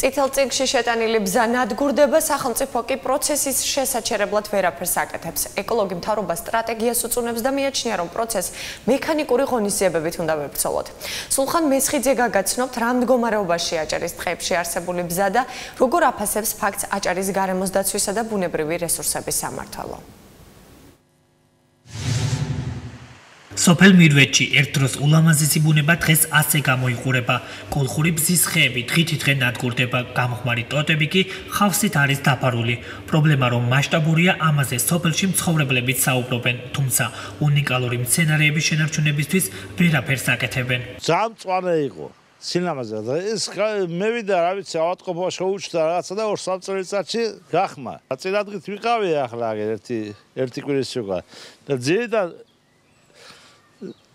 წითელწიგში შეტანილი ბზა ნადგურდება, სახელმწიფო კი პროცესის შესაჩერებლად ვერაფერს აკეთებს. ეკოლოგი მთავრობა სტრატეგიას უწუნებს და მიაჩნია, რომ პროცესს მექანიკური ღონისძიებებით უნდა ვებრძოლოთ. სულხან მესხიძე გაგაცნობთ, რა მდგომარეობაში აჭარის ტყეებში არსებული ბზა და როგორ აფასებს ფაქტს აჭარის გარემოს დაცვისა და ბუნებრივი რესურსების სამართალო. სოფელ მირვეთში ერთდროს ულამაზესი ბუნება დღეს ასე გამოიყურება. კოლხური ბზის ხეები დღითიდღე ნადგურდება, გამხმარი ტოტები კი ხავსით არის დაფარული. პრობლემა რომ მასშტაბურია, ამაზე სოფელში მცხოვრებლებიც საუბრობენ, თუმცა უნიკალური მცენარეების შენარჩუნებისთვის ვერაფერს აკეთებენ. ძამწვანე იყო. სინამაზე და ეს მე ვიდა რა ვიცი ავატყოფა შეუჩდა რაღაცა და 2 წელიწადში გახმა. წინადღით ვიყავი ახლა ერთი ერთი კვირის უკვე. და ძირიდან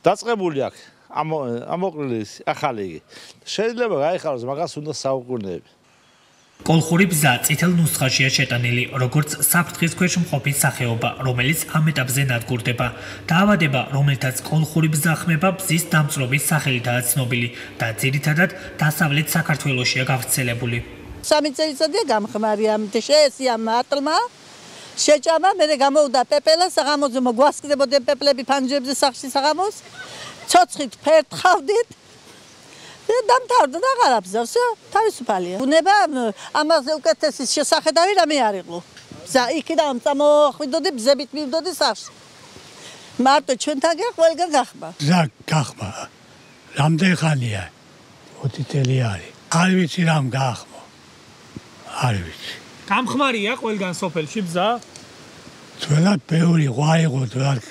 დაწყებული აქვს ამ ამოყრილი ახალი შეიძლება გაიხაროს, მაგას უნდა საუკუნეები. კოლხური ბზა წითელ ნუსხაშია შეტანილი, როგორც საფრთხის ქვეშ მყოფი სახეობა, რომელიც ამ ეტაპზე ნადგურდება. დაავადება, რომელთაც კოლხური ბზა ხმება, ბზის დამწრობის სახელითაა ცნობილი და ძირითადად დასავლეთ საქართველოსია გავრცელებული. სამი წელიწადია გამხმარი ამ შეესია მატლმა. შეჭამა, მე გამოვდა პეპელა, საღამოზე მოგვასკდებოდნენ პეპლები ფანჯებზე სახში საღამოს. ცოცხით ფერთხავდით. და დამთავრდა და აღარაბზავს, თავისუფალია. უნება ამაზე უკეთესი შესახედავი რამე არ იყო. ზა იქიდან წამოხვიდოდი ბზებით მივდოდი სახში. მარტო ჩვენთან გა ყველგან გახმა. ზა გახმა. რამდენ ხანია? 20 წელი არის. არ ვიცი რამ გახმო. არ ვიცი. გამხმარია ყველგან სოფელში ბზა? ძველად ბევრი ღვაიღო ძველად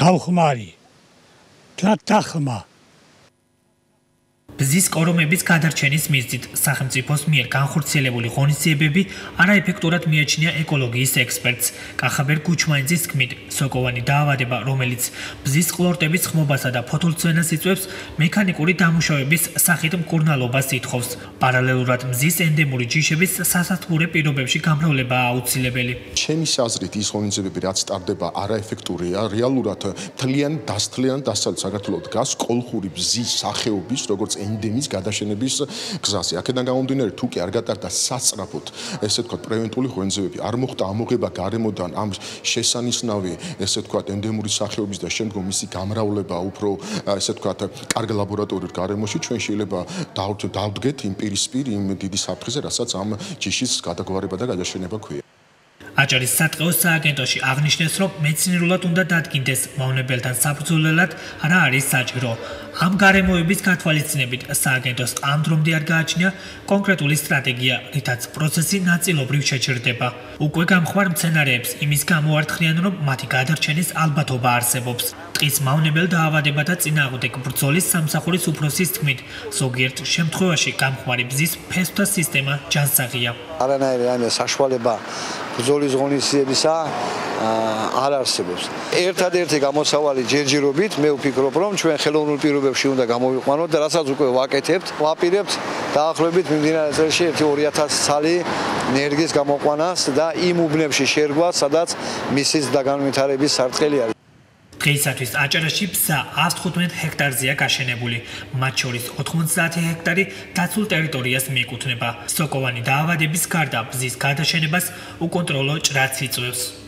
გავხმარი. თათახმა ბზის კორომების გადარჩენის მიზნით. სახელმწიფოს მიერ განხორციელებული ღონისძიებები არაეფექტურად მიაჩნია ეკოლოგიის ექსპერტს. კახაბერ გუჩმაინძის თქმით სოკოვანი დაავადება რომელიც ბზის ყლორტების ხმობასა და ფოთოლცვენას იწვევს მექანიკური დამუშავების სახით მკურნალობას ითხოვს. პარალელურად ბზის ენდემური ჯიშების სასათბურე პირობებში გამრავლება აუცილებელი. ჩემი აზრით ის ღონისძიებები რაც ტარდება არაეფექტურია რეალურად თლიან დასთლიან დასალ საქართველოს გას კოლხური ბზის სახეობის როგორც ენდემის გადაშენების გზაზე. აქედან გამომდინარე, თუ კი არ გატარდა სასწრაფოდ, ესე ვთქვათ, პრევენტული ღონისძიებები, არ მოხდა ამოღება გარემოდან ამ შესანიშნავი, ესე ვთქვათ, ენდემური სახეობის და შემდგომ მისი გამრავლება უფრო, ესე ვთქვათ, კარგ ლაბორატორიულ გარემოში, ჩვენ შეიძლება დავდგეთ იმ პირისპირ იმ დიდი საფრთხეზე, რასაც ამ ჯიშის გადაგვარება და გადაშენება ქვია. აჭარის სატყეო სააგენტოში აღნიშნეს, რომ მეცნიერულად უნდა დადგინდეს მავნებელთან საბრძოლველად რა არის საჭირო. ამ გარემოების გათვალისწინებით სააგენტოს ამ დრომდე არ გააჩნია კონკრეტული სტრატეგია, რითაც პროცესი ნაწილობრივ შეჩერდება. უკვე გამხმარ მცენარეებს იმის გამოართხნიან, რომ მათი გადარჩენის ალბათობა არსებობს. ტყის მავნებელ დაავადებათა წინააღმდეგ ბრძოლის სამსახურის უფროსის თქმით, ზოგიერთ შემთხვევაში გამხმარი ბზის ფესვთა სისტემა ჯანსაღია. არანაირი ამე საშუალება ბრძოლის ღონისძიებისა არ არსებობს. ერთადერთი გამოსავალი ჯერჯერობით მე ვფიქრობ, რომ ჩვენ ხელოვნურ პირობებში უნდა გამოვიყვანოთ და რასაც უკვე ვაკეთებთ, ვაპირებთ დაახლოებით მიმდინარე წელში 1-2000 ცალი ენერგიის გამოყვანას და იმ უბნებში შერგვა, სადაც მისის დაგანვითარების სარტყელი არის. დღეისათვის აჭარაში ბზა 115 ჰექტარზეა გაშენებული, მათ შორის 90 ჰექტარი დაცულ ტერიტორიას მიეკუთვნება. სოკოვანი დაავადების გარდა ბზის გადაშენებას უკონტროლო ჭრაც იწვევს.